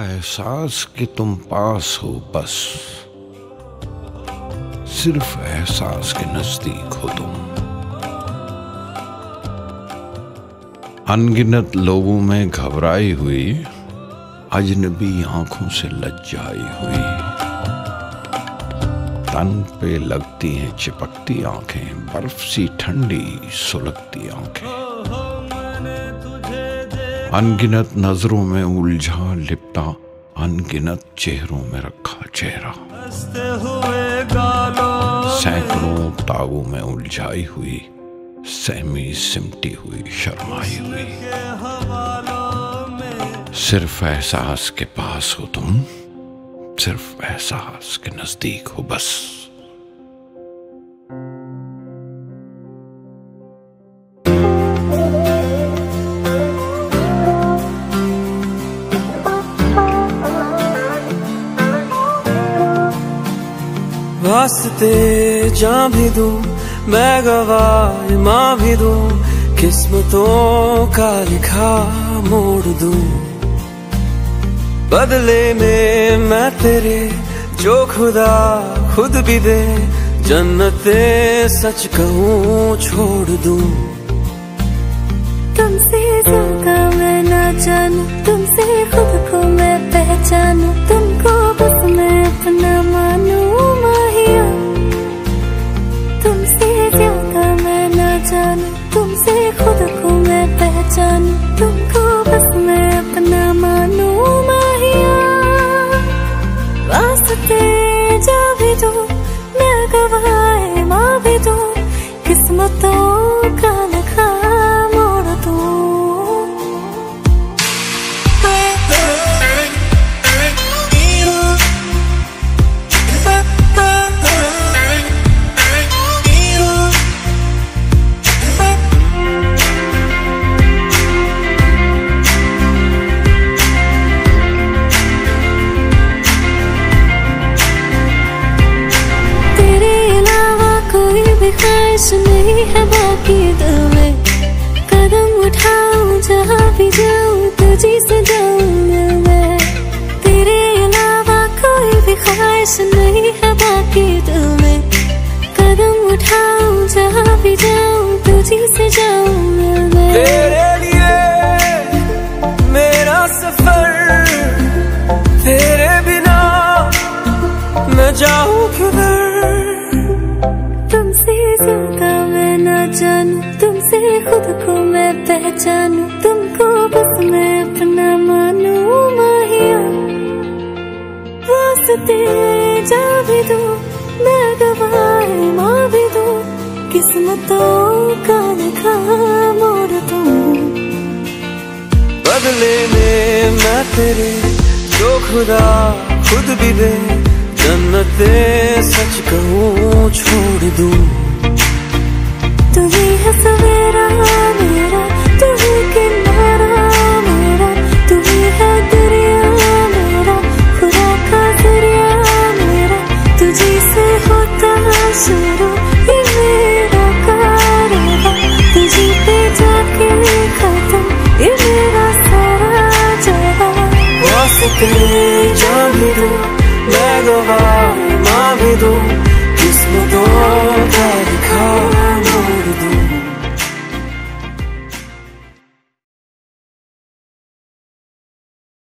एहसास कि तुम पास हो, बस। सिर्फ़ एहसास के नज़दीक हो तुम। अनगिनत लोगों में घबराई हुई, अजनबी आँखों से लज्जाई हुई। तन पे लगती हैं चिपकती आँखें, बर्फ़ सी ठंडी, सुलगती आँखें। अनगिनत नज़रों में उलझा लिपटा अनगिनत चेहरों में रखा चेहरा। सैकड़ों तागों में उलझाई हुई सहमी सिमटी हुई शर्माई हुई। सिर्फ़ एहसास के पास हो तुम सिर्फ़ एहसास के नज़दीक हो बस। वास्ते जा भी दूँ, मैं गवाह माँ भी दूँ, किस्मतों का लिखा मोड़ दूँ। बदले में मैं तेरे, जो खुदा खुद भी दे, जन्नते सच कहूँ छोड़ दूँ। तुमसे ज़्यादा मैं ना जानू, तुमसे खुद को मैं पहचानू। पहचानू बस मैं अपना मानो माहिया। वास्ते जा मैं भी किस्मतों का नहीं है बाकी दिल में। कदम उठाऊं जहाँ भी जाऊँ, तुझी से जाऊँ मैं। तेरे अलावा कोई भी ख्वाहिश नहीं है बाकी दिल में। कदम उठाऊं जहाँ भी जाऊँ, तुझी से जाऊँ मैं। तेरे लिए मेरा सफ़र, तेरे बिना मैं जाऊँ किधर तुमसे ज़्यादा मैं ना जानू, तुमसे खुद को मैं पहचानू, तुमको बस मैं अपना मानू, माहिया। जा भी दो, मैं गवाए माँ भी दो। किस्मतों का लिखा मोर तुम। बदले में मैं तेरे जो खुदा खुद भी दे जन्नते सच कहूँ छोड़ दूँ। तुम्हें हंसवे medo, isso mudou.